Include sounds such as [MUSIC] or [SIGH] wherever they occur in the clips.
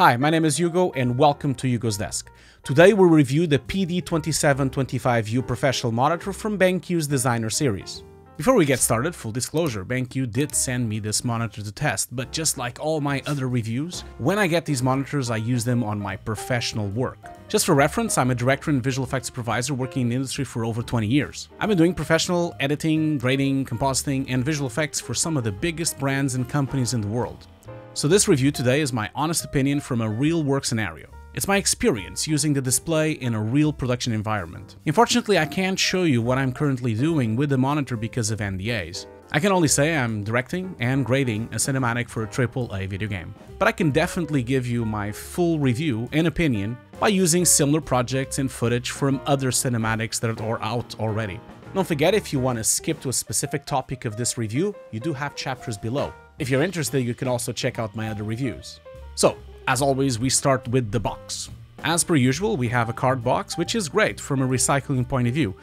Hi, my name is Hugo and welcome to Hugo's Desk. Today we'll review the PD2725U professional monitor from BenQ's designer series. Before we get started, full disclosure, BenQ did send me this monitor to test, but just like all my other reviews, when I get these monitors I use them on my professional work. Just for reference, I'm a director and visual effects supervisor working in the industry for over 20 years. I've been doing professional editing, grading, compositing, and visual effects for some of the biggest brands and companies in the world. So this review today is my honest opinion from a real work scenario. It's my experience using the display in a real production environment. Unfortunately, I can't show you what I'm currently doing with the monitor because of NDAs. I can only say I'm directing and grading a cinematic for a AAA video game. But I can definitely give you my full review and opinion by using similar projects and footage from other cinematics that are out already. Don't forget if you want to skip to a specific topic of this review, you do have chapters below. If you're interested, you can also check out my other reviews. So, as always, we start with the box. As per usual, we have a card box, which is great from a recycling point of view.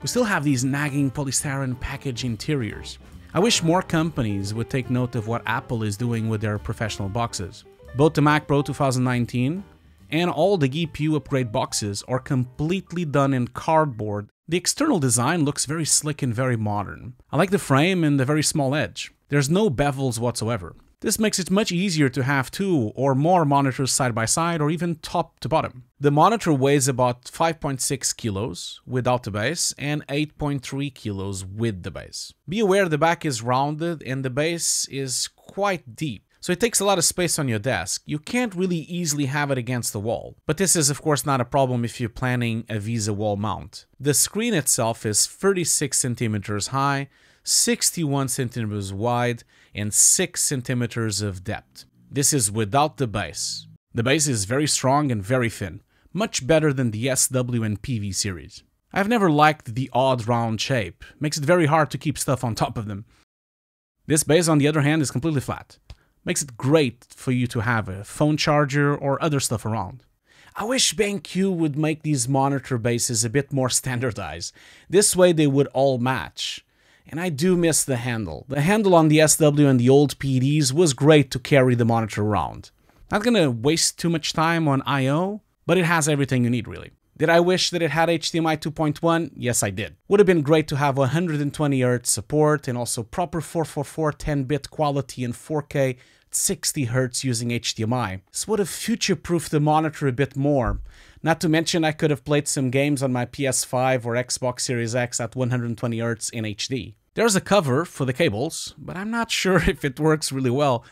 We still have these nagging polystyrene package interiors. I wish more companies would take note of what Apple is doing with their professional boxes. Both the Mac Pro 2019 and all the GPU upgrade boxes are completely done in cardboard. The external design looks very slick and very modern. I like the frame and the very small edge. There's no bevels whatsoever. This makes it much easier to have two or more monitors side by side or even top to bottom. The monitor weighs about 5.6 kilos without the base and 8.3 kilos with the base. Be aware the back is rounded and the base is quite deep. So it takes a lot of space on your desk. You can't really easily have it against the wall. But this is of course not a problem if you're planning a VESA wall mount. The screen itself is 36 centimeters high, 61 centimeters wide, and 6 centimeters of depth. This is without the base. The base is very strong and very thin, much better than the SW and PV series. I've never liked the odd round shape, makes it very hard to keep stuff on top of them. This base on the other hand is completely flat, makes it great for you to have a phone charger or other stuff around. I wish BenQ would make these monitor bases a bit more standardized, this way they would all match. And I do miss the handle. The handle on the SW and the old PDs was great to carry the monitor around. Not gonna waste too much time on I.O., but it has everything you need really. Did I wish that it had HDMI 2.1? Yes, I did. Would have been great to have 120Hz support and also proper 444 10-bit quality in 4K 60Hz using HDMI. This would have future-proofed the monitor a bit more. Not to mention I could have played some games on my PS5 or Xbox Series X at 120Hz in HD. There's a cover for the cables, but I'm not sure [LAUGHS] if it works really well.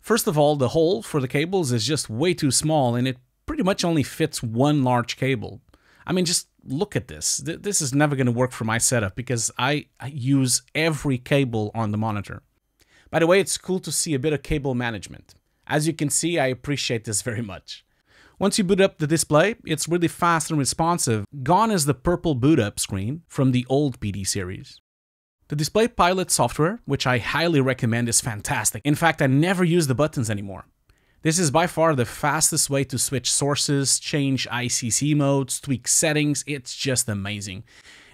First of all, the hole for the cables is just way too small and it pretty much only fits one large cable. I mean, just look at this. This is never going to work for my setup because I use every cable on the monitor. By the way, it's cool to see a bit of cable management. As you can see, I appreciate this very much. Once you boot up the display, it's really fast and responsive. Gone is the purple boot up screen from the old PD series. The Display Pilot software, which I highly recommend, is fantastic. In fact, I never use the buttons anymore. This is by far the fastest way to switch sources, change ICC modes, tweak settings, it's just amazing.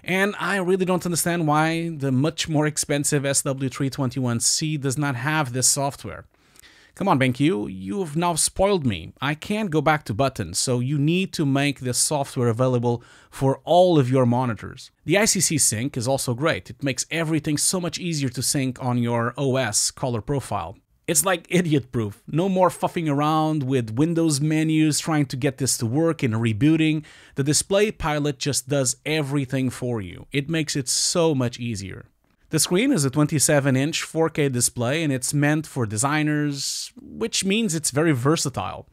And I really don't understand why the much more expensive SW321C does not have this software. Come on, BenQ, you've now spoiled me. I can't go back to buttons, so you need to make this software available for all of your monitors. The ICC sync is also great. It makes everything so much easier to sync on your OS color profile. It's like idiot proof. No more fuffing around with Windows menus trying to get this to work and rebooting. The Display Pilot just does everything for you. It makes it so much easier. The screen is a 27 inch 4K display and it's meant for designers, which means it's very versatile.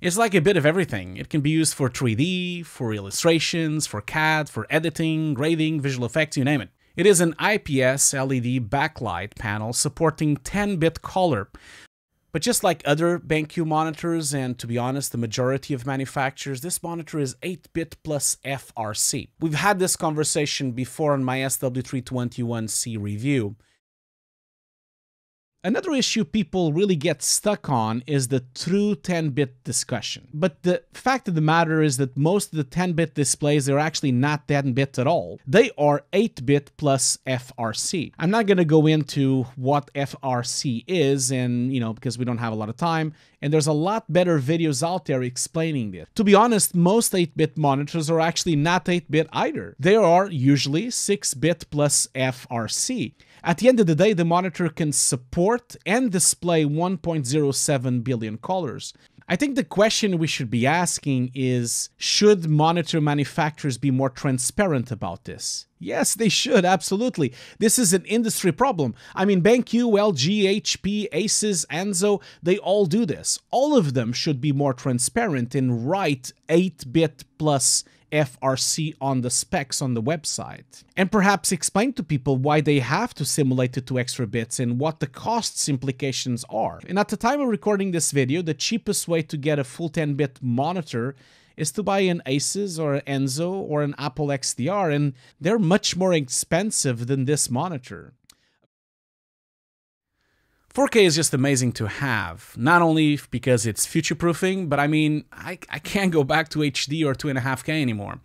It's like a bit of everything. It can be used for 3D, for illustrations, for CAD, for editing, grading, visual effects, you name it. It is an IPS LED backlight panel supporting 10-bit color, but just like other BenQ monitors, and to be honest, the majority of manufacturers, this monitor is 8-bit plus FRC. We've had this conversation before on my SW321C review. Another issue people really get stuck on is the true 10-bit discussion. But the fact of the matter is that most of the 10-bit displays are actually not 10-bit at all. They are 8-bit plus FRC. I'm not going to go into what FRC is and, you know, because we don't have a lot of time, and there's a lot better videos out there explaining this. To be honest, most 8-bit monitors are actually not 8-bit either. They are usually 6-bit plus FRC. At the end of the day, the monitor can support and display 1.07 billion colors. I think the question we should be asking is should monitor manufacturers be more transparent about this? Yes, they should, absolutely. This is an industry problem. I mean, BenQ, LG, HP, Asus, Anso, they all do this. All of them should be more transparent and write 8 bit plus FRC on the specs on the website. And perhaps explain to people why they have to simulate the two extra bits and what the costs implications are. And at the time of recording this video, the cheapest way to get a full 10-bit monitor is to buy an Asus or an Eizo or an Apple XDR, and they're much more expensive than this monitor. 4K is just amazing to have, not only because it's future-proofing, but I mean, I, I can't go back to HD or 2.5K anymore.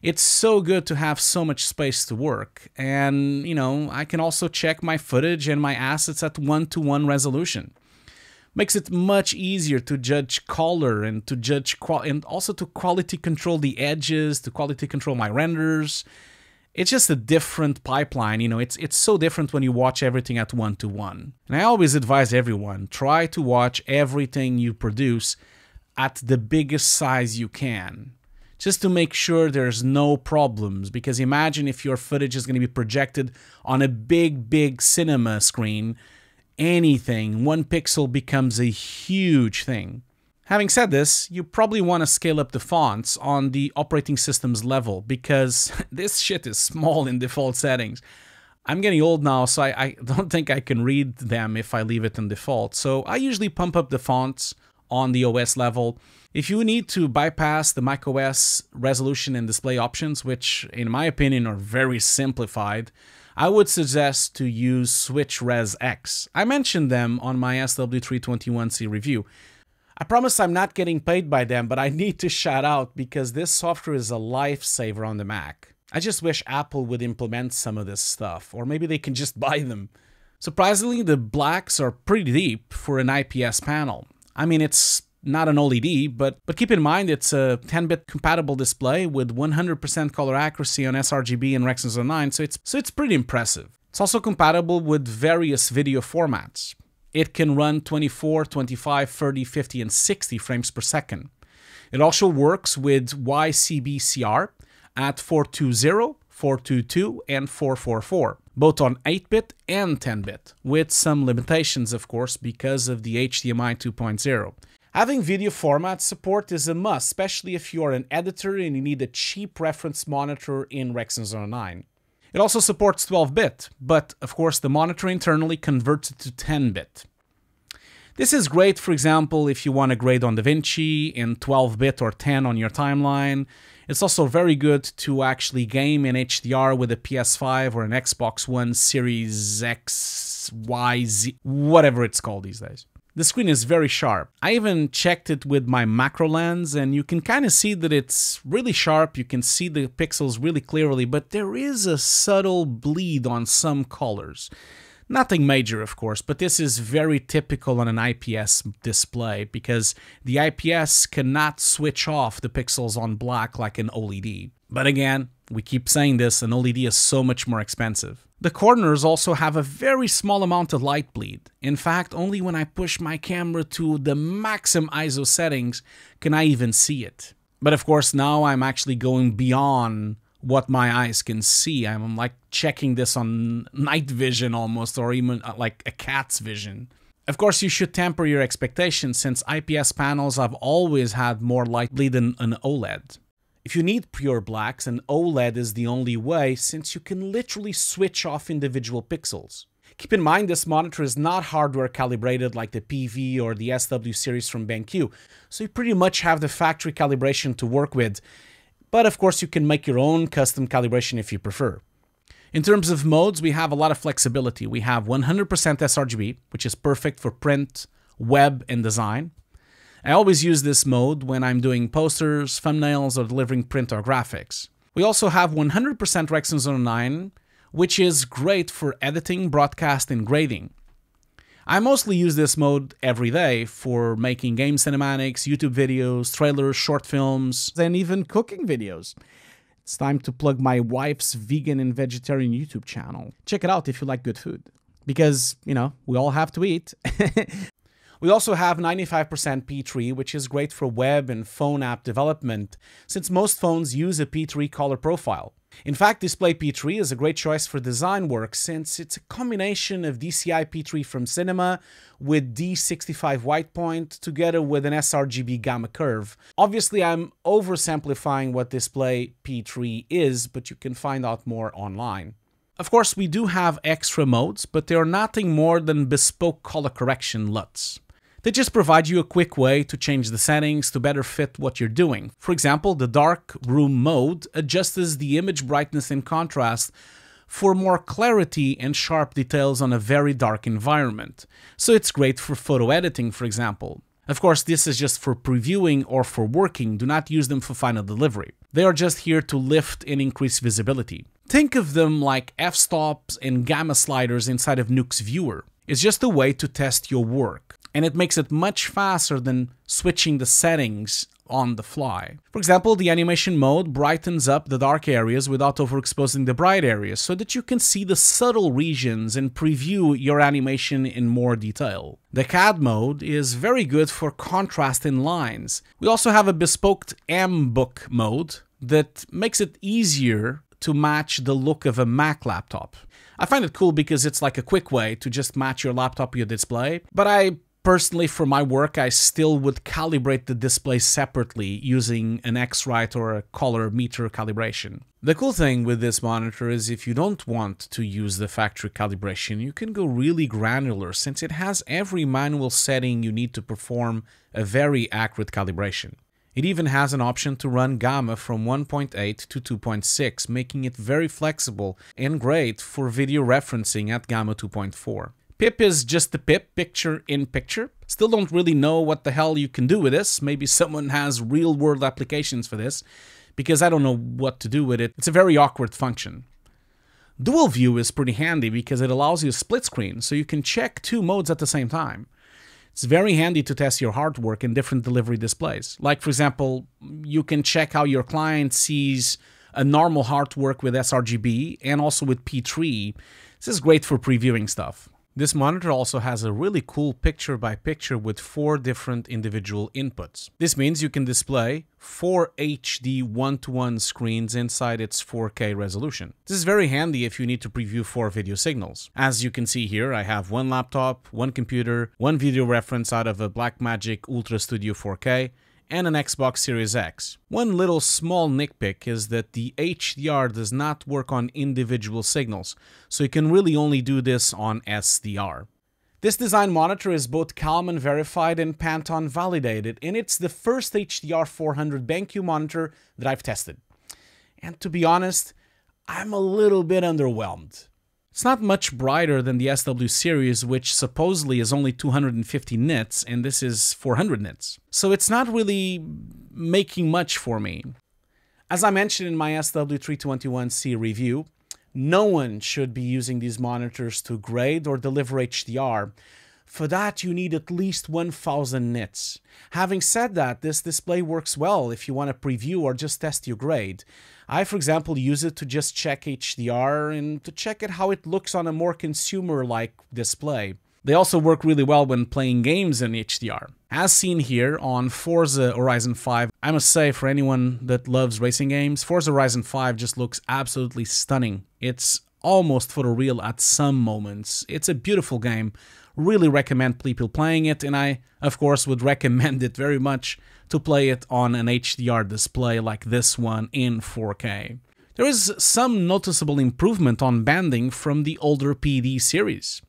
It's so good to have so much space to work, and, you know, I can also check my footage and my assets at one-to-one resolution. Makes it much easier to judge color and to judge, and also to quality control the edges, to quality control my renders, it's just a different pipeline. You know, it's it's so different when you watch everything at one to one. And I always advise everyone try to watch everything you produce at the biggest size you can. Just to make sure there's no problems, because imagine if your footage is going to be projected on a big, big cinema screen, anything, one pixel becomes a huge thing. Having said this, you probably want to scale up the fonts on the operating system's level because [LAUGHS] this shit is small in default settings. I'm getting old now, so I, I, don't think I can read them if I leave it in default. So I usually pump up the fonts on the OS level. If you need to bypass the macOS resolution and display options, which in my opinion are very simplified, I would suggest to use SwitchResX. I mentioned them on my SW321C review. I promise I'm not getting paid by them, but I need to shout out because this software is a lifesaver on the Mac. I just wish Apple would implement some of this stuff, or maybe they can just [LAUGHS] buy them. Surprisingly, the blacks are pretty deep for an IPS panel. I mean, it's not an OLED, but, but keep in mind it's a 10-bit compatible display with 100% color accuracy on sRGB and Rec. 9, so it's, so it's pretty impressive. It's also compatible with various video formats it can run 24, 25, 30, 50, and 60 frames per second. It also works with YCbCR at 420, 422, and 444, both on 8-bit and 10-bit, with some limitations, of course, because of the HDMI 2.0. Having video format support is a must, especially if you are an editor and you need a cheap reference monitor in Rec. 9. It also supports 12-bit, but of course the monitor internally converts it to 10-bit. This is great, for example, if you want to grade on DaVinci in 12-bit or 10 on your timeline. It's also very good to actually game in HDR with a PS5 or an Xbox One Series X, Y, Z, whatever it's called these days. The screen is very sharp. I even checked it with my macro lens and you can kind of see that it's really sharp. You can see the pixels really clearly, but there is a subtle bleed on some colors. Nothing major, of course, but this is very typical on an IPS display because the IPS cannot switch off the pixels on black like an OLED. But again, we keep saying this, an OLED is so much more expensive. The corners also have a very small amount of light bleed. In fact, only when I push my camera to the maximum ISO settings can I even see it. But of course, now I'm actually going beyond what my eyes can see. I'm like checking this on night vision almost, or even uh, like a cat's vision. Of course, you should temper your expectations since IPS panels have always had more light bleed than an OLED. If you need pure blacks, an OLED is the only way since you can literally switch off individual pixels. Keep in mind this monitor is not hardware calibrated like the PV or the SW series from BenQ, so you pretty much have the factory calibration to work with, but of course you can make your own custom calibration if you prefer. In terms of modes, we have a lot of flexibility. We have 100% sRGB, which is perfect for print, web, and design. I always use this mode when I'm doing posters, thumbnails, or delivering print or graphics. We also have 100% Rec. 709, which is great for editing, broadcast, and grading. I mostly use this mode every day for making game cinematics, YouTube videos, trailers, short films, and even cooking videos. It's time to plug my wife's vegan and vegetarian YouTube channel. Check it out if you like good food. Because, you know, we all have to eat. [LAUGHS] We also have 95% P3, which is great for web and phone app development, since most phones use a P3 color profile. In fact, Display P3 is a great choice for design work since it's a combination of DCI P3 from Cinema with D65 white point together with an sRGB gamma curve. Obviously, I'm oversimplifying what Display P3 is, but you can find out more online. Of course, we do have extra modes, but they are nothing more than bespoke color correction LUTs. They just provide you a quick way to change the settings to better fit what you're doing. For example, the dark room mode adjusts the image brightness and contrast for more clarity and sharp details on a very dark environment. So it's great for photo editing, for example. Of course, this is just for previewing or for working, do not use them for final delivery. They are just here to lift and increase visibility. Think of them like f-stops and gamma sliders inside of Nuke's viewer. It's just a way to test your work and it makes it much faster than switching the settings on the fly. For example, the animation mode brightens up the dark areas without overexposing the bright areas so that you can see the subtle regions and preview your animation in more detail. The CAD mode is very good for contrast in lines. We also have a bespoke M-Book mode that makes it easier to match the look of a Mac laptop. I find it cool because it's like a quick way to just match your laptop to your display, but I Personally, for my work, I still would calibrate the display separately using an X-Rite or a color meter calibration. The cool thing with this monitor is if you don't want to use the factory calibration, you can go really granular since it has every manual setting you need to perform a very accurate calibration. It even has an option to run gamma from 1.8 to 2.6, making it very flexible and great for video referencing at gamma 2.4. Pip is just the pip, picture in picture. Still don't really know what the hell you can do with this. Maybe someone has real world applications for this, because I don't know what to do with it. It's a very awkward function. Dual view is pretty handy because it allows you a split screen, so you can check two modes at the same time. It's very handy to test your hard work in different delivery displays. Like, for example, you can check how your client sees a normal hard work with sRGB and also with P3. This is great for previewing stuff. This monitor also has a really cool picture-by-picture with four different individual inputs. This means you can display four HD one-to-one -one screens inside its 4K resolution. This is very handy if you need to preview four video signals. As you can see here, I have one laptop, one computer, one video reference out of a Blackmagic Ultra Studio 4K, and an Xbox Series X. One little small nitpick is that the HDR does not work on individual signals, so you can really only do this on SDR. This design monitor is both Calman verified and Pantone validated, and it's the first HDR 400 BenQ monitor that I've tested. And to be honest, I'm a little bit underwhelmed. It's not much brighter than the SW series, which supposedly is only 250 nits, and this is 400 nits. So it's not really making much for me. As I mentioned in my SW321C review, no one should be using these monitors to grade or deliver HDR. For that, you need at least 1000 nits. Having said that, this display works well if you want to preview or just test your grade. I, for example, use it to just check HDR and to check it how it looks on a more consumer-like display. They also work really well when playing games in HDR. As seen here on Forza Horizon 5, I must say for anyone that loves racing games, Forza Horizon 5 just looks absolutely stunning. It's almost photoreal at some moments. It's a beautiful game. Really recommend people playing it, and I, of course, would [LAUGHS] recommend it very much to play it on an HDR display like this one in 4K. There is some noticeable improvement on banding from the older PD series.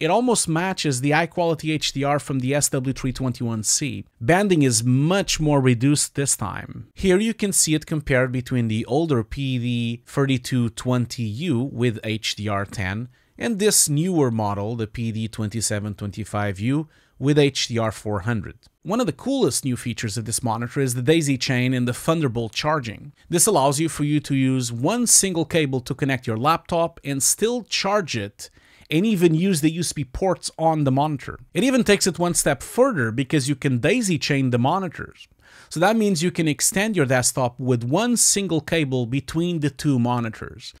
it almost matches the high quality HDR from the SW321C. Banding is much more reduced this time. Here you can see it compared between the older PD3220U with HDR10 and this newer model, the PD2725U, with HDR 400. One of the coolest new features of this monitor is the daisy chain and the Thunderbolt charging. This allows you for you to use one single cable to connect your laptop and still charge it and even use the USB ports on the monitor. It even takes it one step further because you can daisy chain the monitors. So that means you can extend your desktop with one single cable between the two monitors.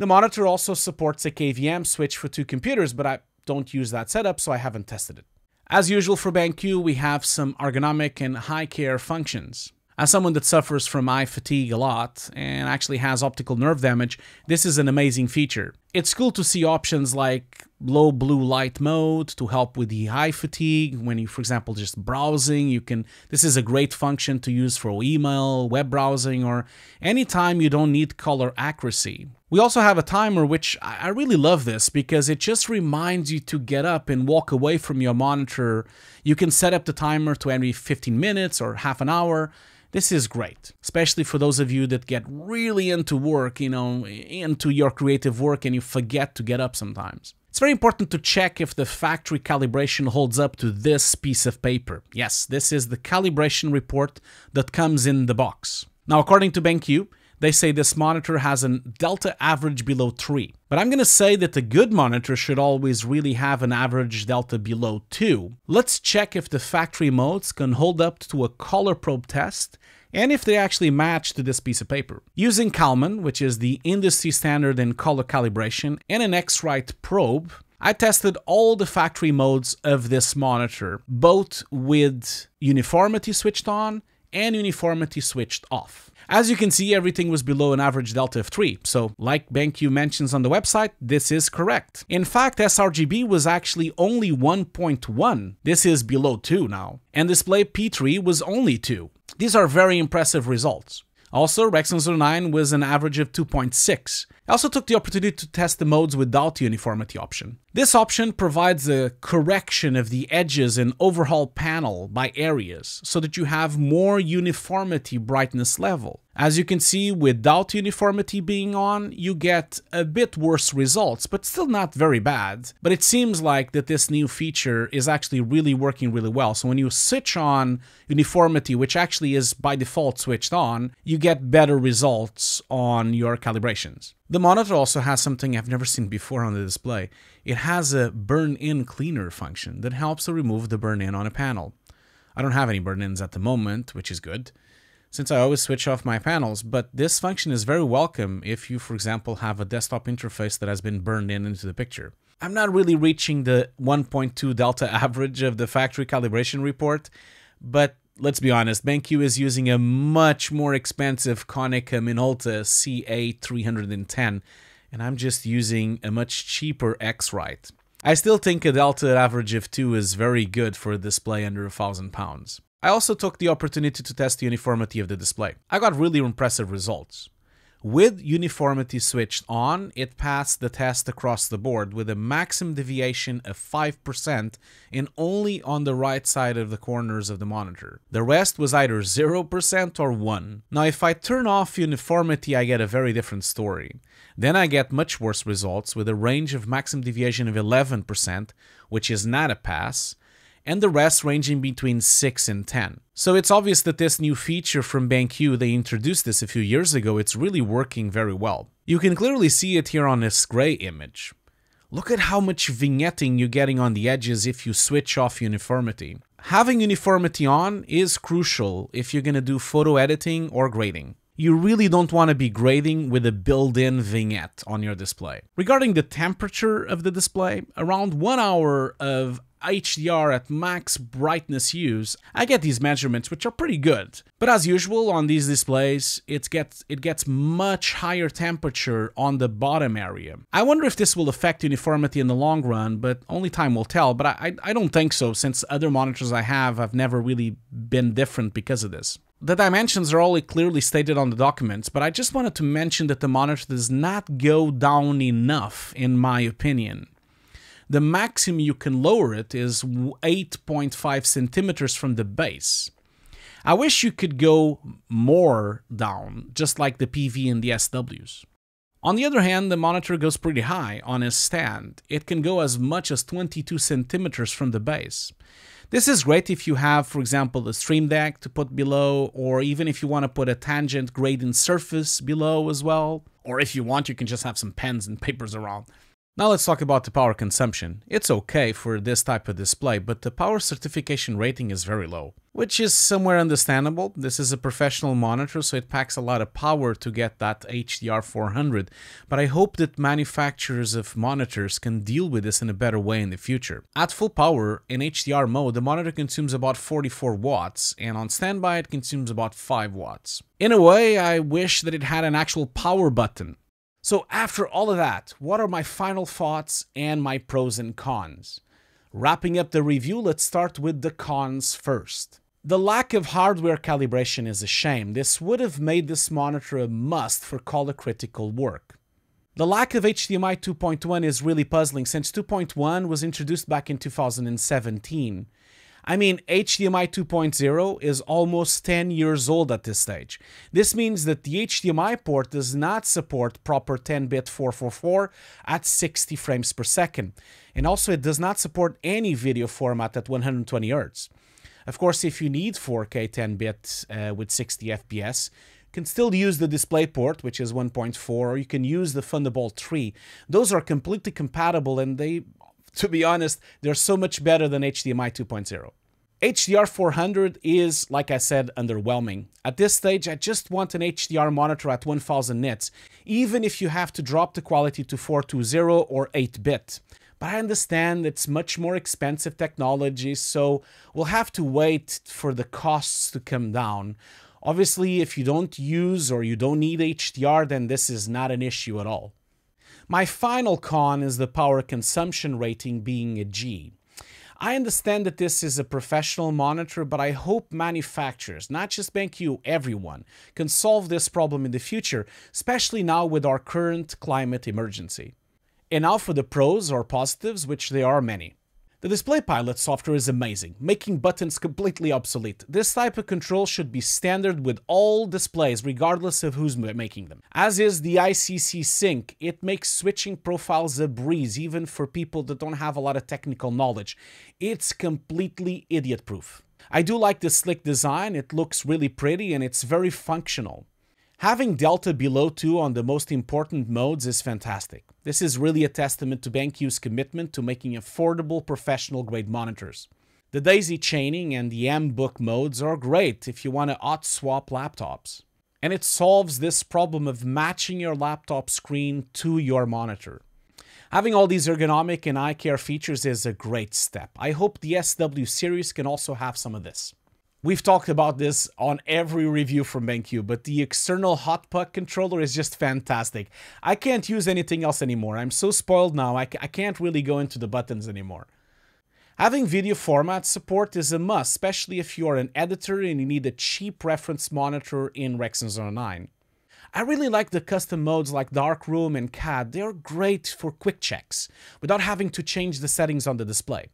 The monitor also supports a KVM switch for two computers, but I don't use that setup, so I haven't tested it. As usual for BenQ, we have some ergonomic and high care functions. As someone that suffers from eye fatigue a lot and actually has optical nerve damage, this is an amazing feature. It's cool to see options like low blue light mode to help with the eye fatigue. When you for example just browsing you can this is a great function to use for email web browsing or anytime you don't need color accuracy. We also have a timer which i really love this because it just reminds you to get up and walk away from your monitor. You can set up the timer to every 15 minutes or half an hour. This is great, especially for those of you that get really into work, you know, into your creative work and you forget to get up sometimes. It's very important to check if the factory calibration holds up to this piece of paper. Yes, this is the calibration report that comes in the box. Now, according to BenQ, they say this monitor has a delta average below 3. But I'm going to say that a good monitor should always really have an average delta below 2. Let's check if the factory modes can hold up to a color probe test and if they actually match to this piece of paper. Using Calman, which is the industry standard in color calibration, and an X-Rite probe, I tested all the factory modes of this monitor, both with uniformity switched on and uniformity switched off. As you can see, everything was below an average delta of 3, so like BenQ mentions on the website, this is correct. In fact, sRGB was actually only 1.1, this is below 2 now, and display P3 was only 2. These are very impressive results. Also, Rec. 709 was an average of 2.6. I also took the opportunity to test the modes without the uniformity option. This option provides a correction of the edges and overhaul panel by areas so that you have more uniformity brightness level. As you can see, without uniformity being on, you get a bit worse results, but still not very bad. But it seems like that this new feature is actually really working really well. So when you switch on uniformity, which actually is by default switched on, you get better results on your calibrations. The monitor also has something I've never seen before on the display. It has a burn-in cleaner function that helps to remove the burn-in on a panel. I don't have any burn-ins at the moment, which is good since I always switch off my panels, but this function is very welcome if you, for example, have a desktop interface that has been burned in into the picture. I'm not really reaching the 1.2 delta [LAUGHS] average of the factory calibration report, but let's be honest, BenQ is using a much more expensive Konica Minolta CA310, and I'm just using a much cheaper X-Rite. I still think a delta average of 2 is very good for a display under a thousand pounds. I also took the opportunity to test the uniformity of the display. I got really impressive results. With uniformity switched on, it passed the test across the board with a maximum deviation of 5% and only on the right side of the corners of the monitor. The rest was either 0% or 1. Now if I turn off uniformity I get a very different story. Then I get much worse results with a range of maximum deviation of 11%, which is not a pass, and the rest ranging between 6 and 10. So it's obvious that this new feature from BenQ, they introduced this a few years ago, it's really working very well. You can clearly see it here on this gray image. Look at how much vignetting you're getting on the edges if you switch off uniformity. Having uniformity on is crucial if you're going to do photo editing or grading you really don't want to be grading with a built-in vignette on your display. Regarding the temperature of the display, around one hour of HDR at max brightness use, I get these measurements which are pretty good. But as usual on these displays, it gets, it gets much higher temperature on the bottom area. I wonder if this will affect uniformity in the long run, but only time will tell. But I, I don't think so, since other monitors I have have never really been different because of this. The dimensions are all clearly stated on the documents, but I just wanted to mention that the monitor does not go down enough, in my opinion. the maximum you can lower it is 8.5 centimeters from the base. I wish you could go more down, just like the PV and the SWs. On the other hand, the monitor goes pretty high on its stand. It can go as much as 22 centimeters from the base. This is great if you have, for example, a Stream Deck to put below, or even if you want to put a tangent gradient surface below as well. Or if you want, you can just have some pens and papers around. Now let's talk about the power consumption. It's okay for this type of display, but the power certification rating is very low, which is somewhere understandable. This is a professional monitor, so it packs a lot of power to get that HDR 400, but I hope that manufacturers of monitors can deal with this in a better way in the future. At full power, in HDR mode, the monitor consumes about 44 watts, and on standby it consumes about 5 watts. In a way, I wish that it had an actual power button, so, after all of that, what are my final thoughts and my pros and cons? Wrapping up the review, let's start with the cons first. The lack of hardware calibration is a shame. This would have made this monitor a must for color critical work. The lack of HDMI 2.1 is really puzzling since 2.1 was introduced back in 2017. I mean, HDMI 2.0 is almost 10 years old at this stage. This means that the HDMI port does not support proper 10-bit 444 at 60 frames per second. And also it does not support any video format at 120 Hz. Of course, if you need 4K 10-bit uh, with 60 FPS, you can still use the DisplayPort, which is 1.4, or you can use the Thunderbolt 3. Those are completely compatible and they to be honest, they're so much better than HDMI 2.0. HDR 400 is, like I said, underwhelming. At this stage, I just want an HDR monitor at 1000 nits, even if you have to drop the quality to 420 or 8-bit. But I understand it's much more expensive technology, so we'll have to wait for the costs to come down. Obviously, if you don't use or you don't need HDR, then this is not an issue at all. My final con is the power consumption rating being a G. I understand that this is a professional monitor, but I hope manufacturers, not just BenQ, everyone, can solve this problem in the future, especially now with our current climate emergency. And now for the pros or positives, which there are many. The Display Pilot software is amazing, making buttons completely obsolete. This type of control should be standard with all displays, regardless of who's making them. As is the ICC Sync, it makes switching profiles a breeze, even for people that don't have a lot of technical knowledge. It's completely idiot-proof. I do like the slick design, it looks really pretty and it's very functional. Having delta below 2 on the most important modes is fantastic. This is really a testament to BenQ's commitment to making affordable professional grade monitors. The daisy chaining and the M-Book modes are great if you want to hot swap laptops. And it solves this problem of matching your laptop screen to your monitor. Having all these ergonomic and eye care features is a great step. I hope the SW series can also have some of this. We've talked about this on every review from BenQ, but the external hot puck controller is just fantastic. I can't use anything else anymore. I'm so spoiled now, I, I can't really go into the buttons anymore. Having video format support is a must, especially if you are an editor and you need a cheap reference monitor in Rec. 709. I really like the custom modes like Darkroom and CAD. They're great for quick checks, without having to change the settings on the display.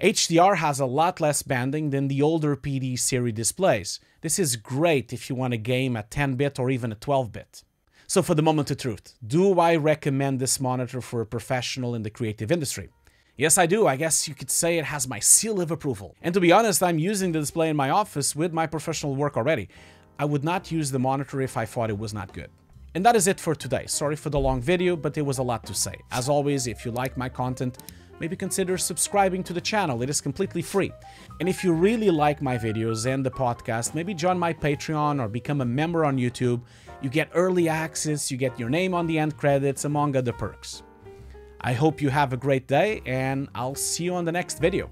HDR has a lot less banding than the older PD series displays. This is great if you want a game at 10-bit or even a 12-bit. So for the moment of truth, do I recommend this monitor for a professional in the creative industry? Yes, I do. I guess you could say it has my seal of approval. And to be honest, I'm using the display in my office with my professional work already. I would not use the monitor if I thought it was not good. And that is it for today. Sorry for the long video, but there was a lot to say. As always, if you like my content, maybe consider subscribing to the channel. It is completely free. And if you really like my videos and the podcast, maybe join my Patreon or become a member on YouTube. You get early access, you get your name on the end credits, among other perks. I hope you have a great day, and I'll see you on the next video.